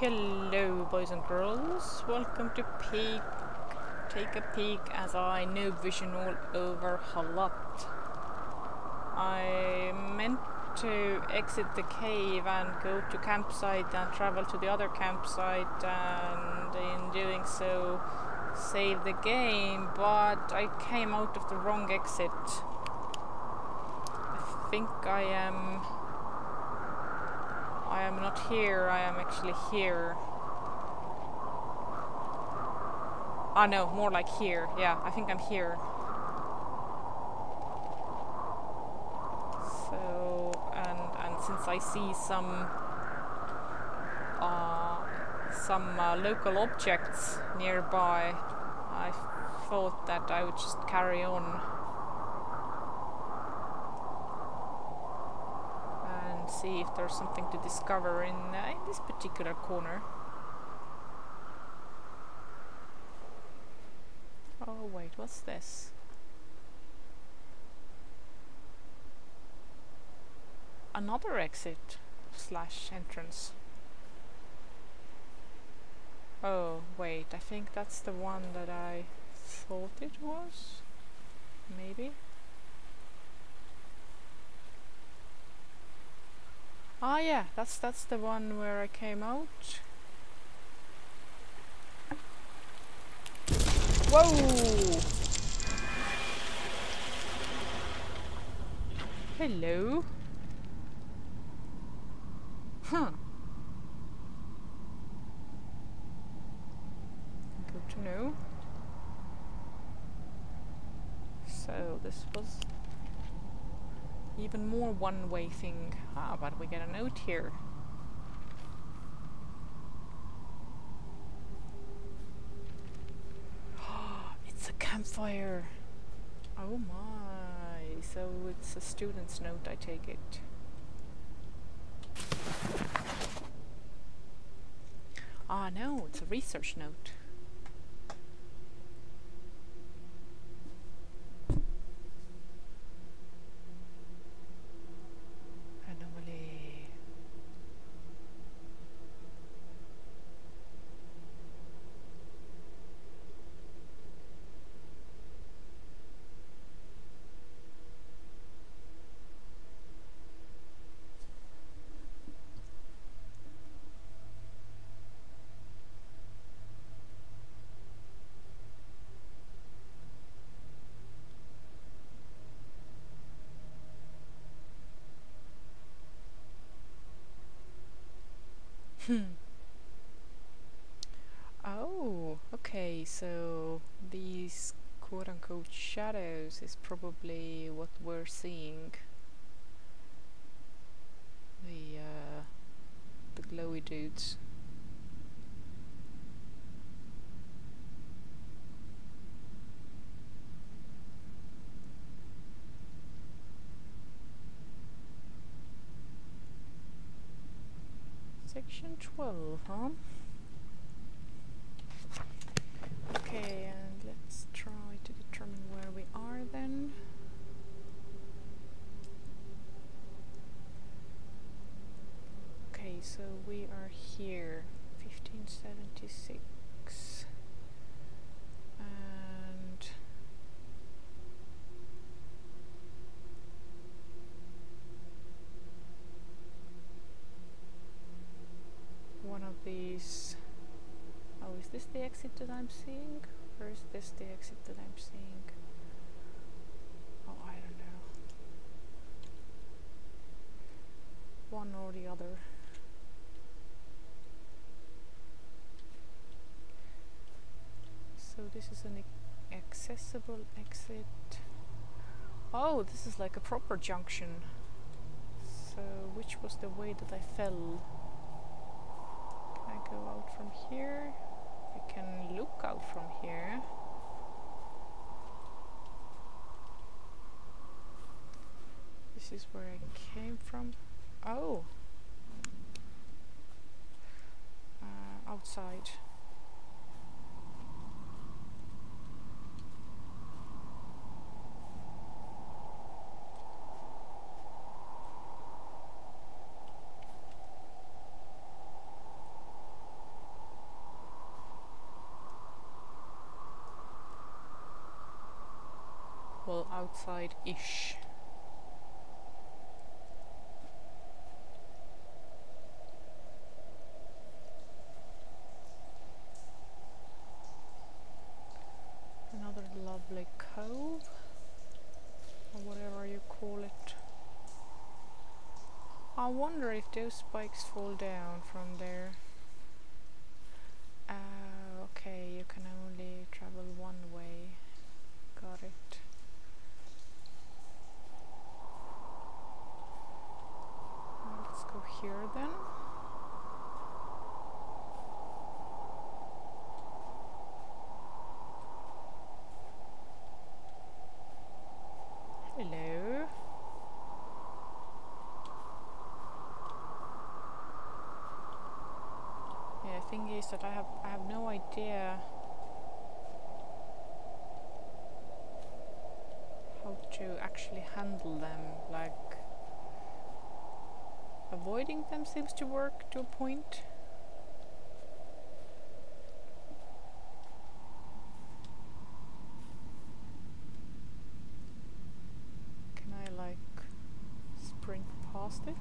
Hello, boys and girls. Welcome to Peek. Take a peek as I noob vision all over Kholat. I meant to exit the cave and go to campsite and travel to the other campsite and in doing so save the game, but I came out of the wrong exit. I think I am I am not here, I am actually here. Ah no, more like here. Yeah, I think I'm here. So, and, and since I see some uh, some uh, local objects nearby, I thought that I would just carry on if there's something to discover in, uh, in this particular corner. Oh wait, what's this? Another exit slash entrance. Oh wait, I think that's the one that I thought it was? Maybe? Ah yeah, that's that's the one where I came out. Whoa! Hello. Huh. Good to know. So this was even more one-way thing. Ah, but we get a note here. it's a campfire. Oh my. So it's a student's note, I take it. Ah no, it's a research note. Hmm. Oh, okay, so these quote unquote shadows is probably what we're seeing. The uh, the glowy dudes. Section 12, huh? Okay, and let's try to determine where we are then. Okay, so we are here, 1576. And one of these. Oh, is this the exit that I'm seeing? Or is this the exit that I'm seeing? Oh, I don't know. One or the other. So this is an accessible exit. Oh, this is like a proper junction. So which was the way that I fell? Can I go out from here? I can look out from here. This is where I came from. Oh! Uh, outside. Outside-ish. Another lovely cove, or whatever you call it. I wonder if those spikes fall down from there. Uh, okay, you can only travel one way. Got it. Let's go here then. Hello. Yeah, thing is that I have I have no idea how to actually handle them. Like avoiding them seems to work to a point. Can I like sprint past it?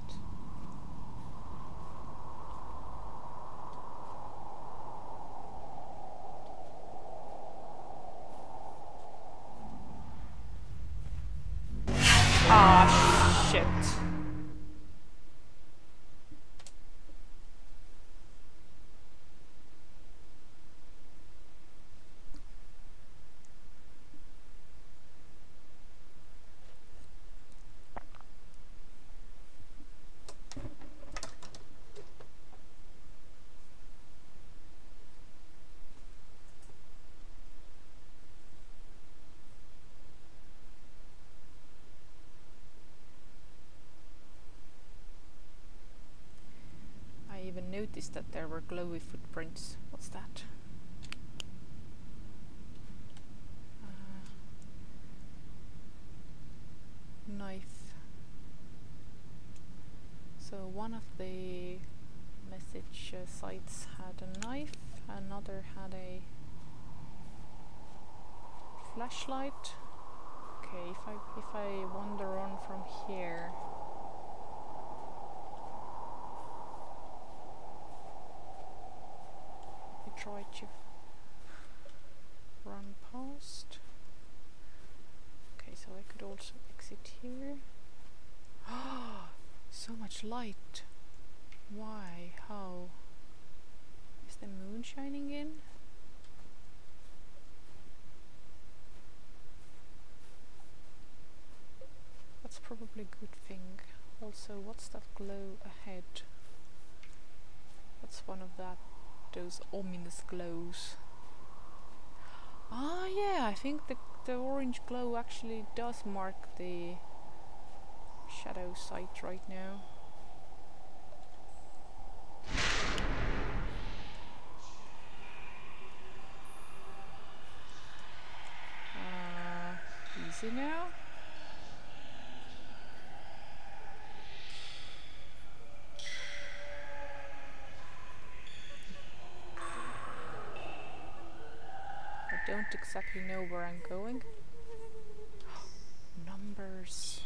Ah, shit. I even noticed that there were glowy footprints. What's that? Uh, knife. So one of the message uh, sites had a knife, another had a flashlight. Okay, if I if I wander on from here. Try to run past. Okay, so I could also exit here. Ah, so much light. Why? How? Is the moon shining in? That's probably a good thing. Also, what's that glow ahead? That's one of that those ominous glows. Ah, yeah, I think the the orange glow actually does mark the shadow site right now. Uh, easy now. Exactly know where I'm going. Numbers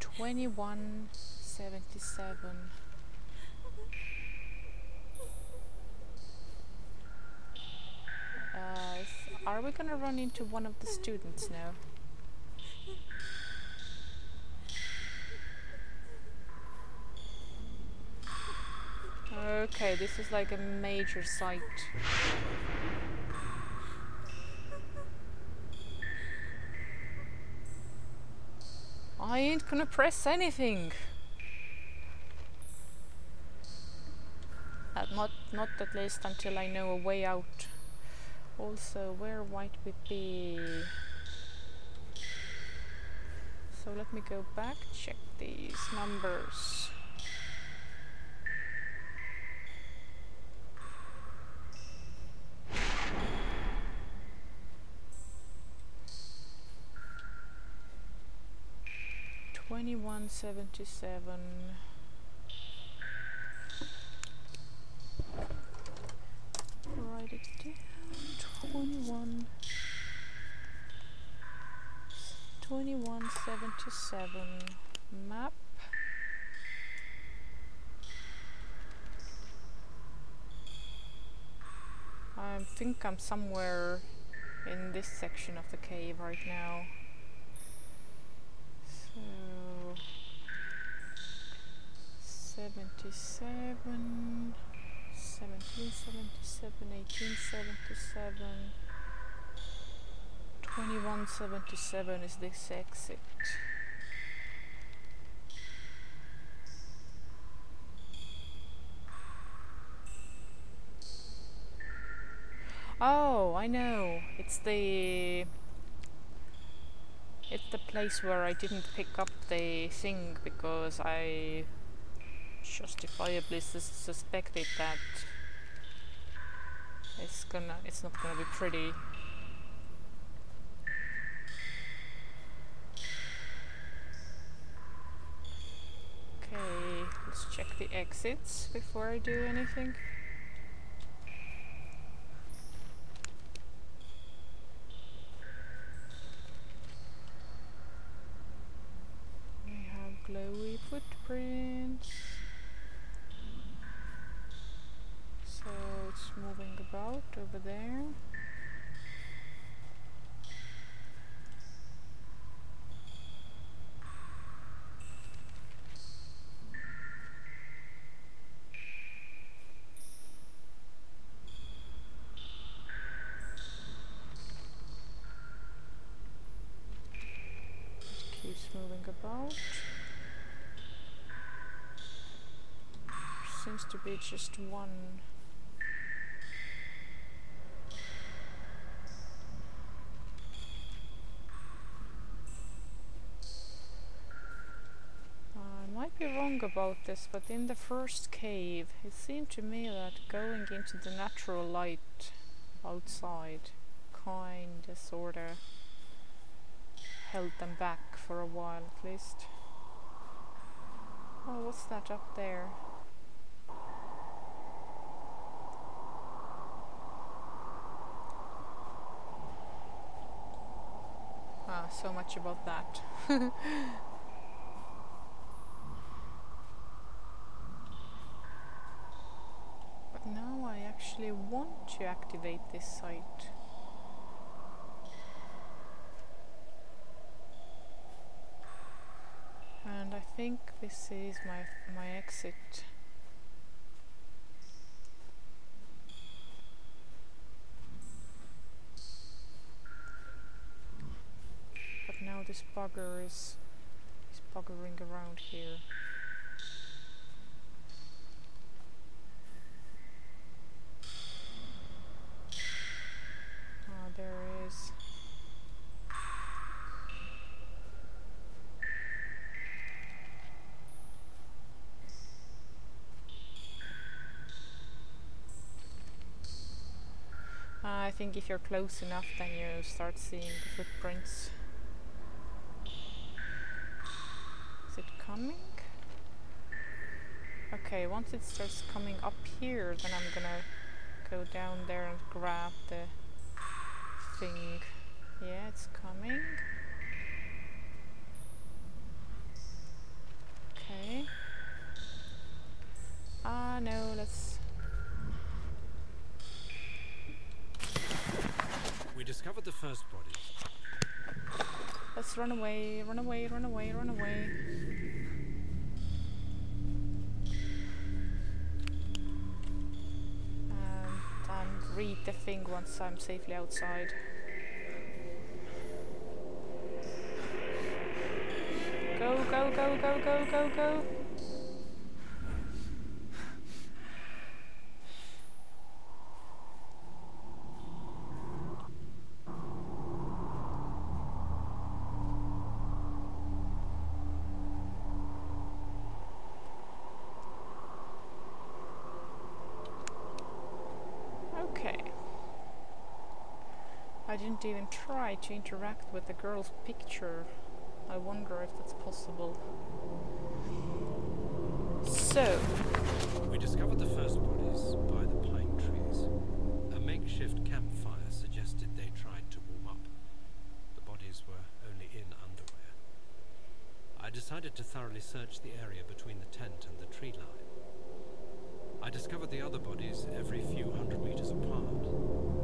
2177. Uh, are we gonna run into one of the students now? Okay, this is like a major site. I ain't gonna press anything. Uh, not, not at least until I know a way out. Also, where might we be? So let me go back, check these numbers. Twenty-one seventy-seven. Write it down. Twenty-one 77 map. I think I'm somewhere in this section of the cave right now. So 77 1777 1877 2177 is this exit. Oh, I know. It's the it's the place where I didn't pick up the thing because I justifiably sus suspected that it's gonna it's not gonna be pretty. Okay, let's check the exits before I do anything. We have glowy footprints. So moving about over there. Keeps moving about. Seems to be just one. I might be wrong about this, but in the first cave, it seemed to me that going into the natural light outside kinda sorta held them back for a while at least. Oh, what's that up there? Ah, so much about that. but now I actually want to activate this site. And I think this is my my exit. But now this bugger is is buggering around here. Ah, there is. Uh, I think if you're close enough, then you start seeing the footprints. Is it coming? Okay, once it starts coming up here, then I'm gonna go down there and grab the thing. Yeah, it's coming. Okay. Ah, no, let's We discovered the first bodies. Let's run away, run away, run away, run away. And read the thing once I'm safely outside. Go, go, go, go, go, go, go. Okay. I didn't even try to interact with the girl's picture. I wonder if that's possible. So, We discovered the first bodies by the pine trees. A makeshift campfire suggested they tried to warm up. The bodies were only in underwear. I decided to thoroughly search the area between the tent and the tree line. I discovered the other bodies every few hundred meters apart.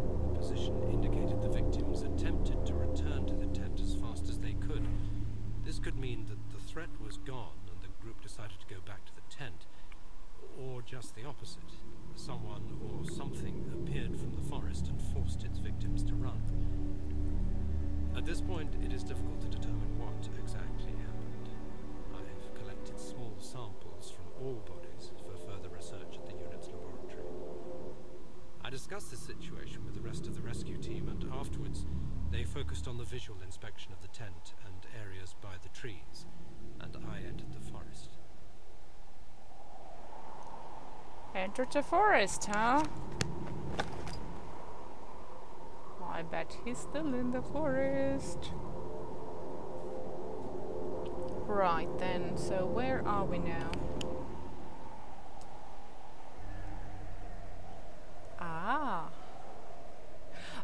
Position indicated the victims attempted to return to the tent as fast as they could. This could mean that the threat was gone and the group decided to go back to the tent, or just the opposite. Someone or something appeared from the forest and forced its victims to run. At this point, it is difficult to determine what exactly happened. I have collected small samples from all bodies for further research at the unit's laboratory. I discussed this situation with the rest of the rescue team, and afterwards, they focused on the visual inspection of the tent and areas by the trees, and I entered the forest. Entered the forest, huh? I bet he's still in the forest. Right then, so where are we now? Ah.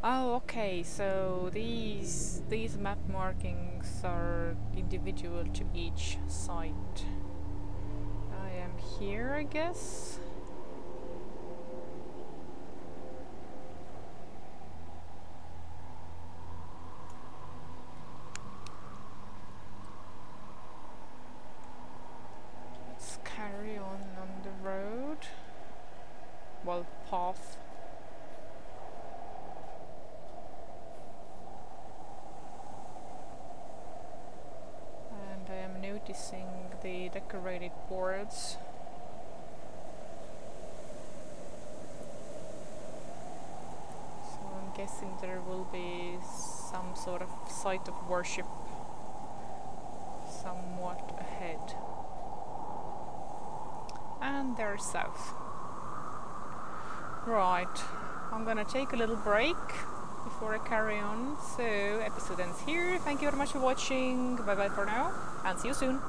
Oh, okay. So these these map markings are individual to each site. I am here, I guess. Let's carry on on the road. Well, path. And I am noticing the decorated boards. So I'm guessing there will be some sort of site of worship somewhat ahead. And they're south. Right, I'm gonna take a little break before I carry on. So, episode ends here. Thank you very much for watching. Bye bye for now, and see you soon.